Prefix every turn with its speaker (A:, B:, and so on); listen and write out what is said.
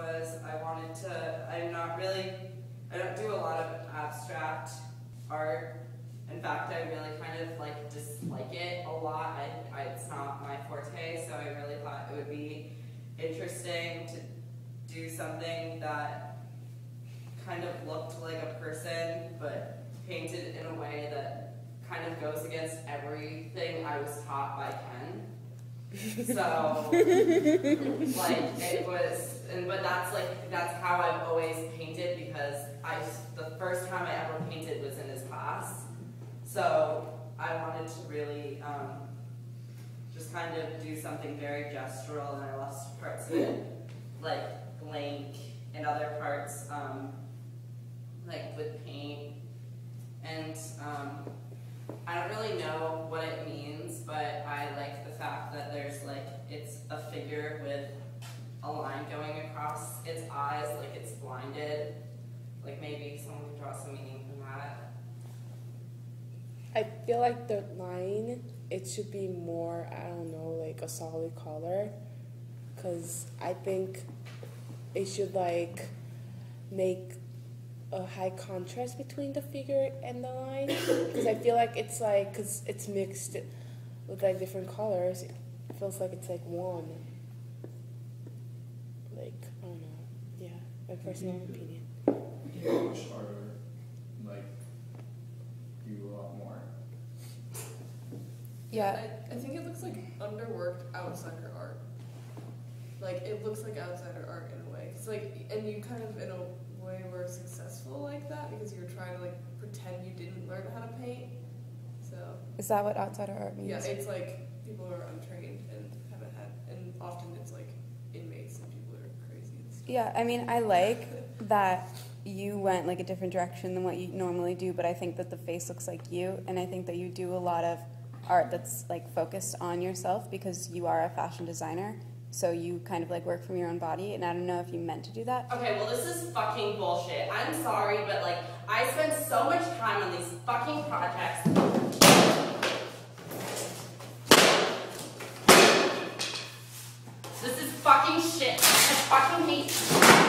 A: was I wanted to, I'm not really, I don't do a lot of abstract art. In fact, I really kind of like dislike it a lot. I, I, it's not my forte, so I really thought it would be interesting to do something that kind of looked like a person, but painted in a way that kind of goes against everything I was taught by Ken. So, like, it was, and but that's like, that's how I've always painted because I, the first time I ever painted was in his class. So, I wanted to really, um, just kind of do something very gestural and I lost parts of it, like blank, and other parts, um, like with paint. And, um, I don't really know what it means, but I like the that there's like, it's a figure with a line going across its eyes, like it's blinded. Like maybe someone could draw some meaning from that.
B: I feel like the line it should be more I don't know like a solid color, cause I think it should like make a high contrast between the figure and the line, cause I feel like it's like cause it's mixed with like different colors. It feels like it's like one. Like I don't know. Yeah, my personal opinion.
C: English are like do a lot more.
D: Yeah,
E: I, I think it looks like underworked outsider art. Like it looks like outsider art in a way. It's like, and you kind of in a way were successful like that because you were trying to like pretend you didn't learn how to paint. So
D: is that what outsider art means?
E: yeah, it's like people who are untrained and haven't had, and often it's like inmates and people who are crazy and stuff.
D: Yeah, I mean, I like that you went like a different direction than what you normally do, but I think that the face looks like you, and I think that you do a lot of art that's like focused on yourself because you are a fashion designer. So you kind of like work from your own body, and I don't know if you meant to do that.
A: Okay, well this is fucking bullshit. I'm sorry, but like, I spend so much time on these fucking projects. This is fucking shit. I fucking hate in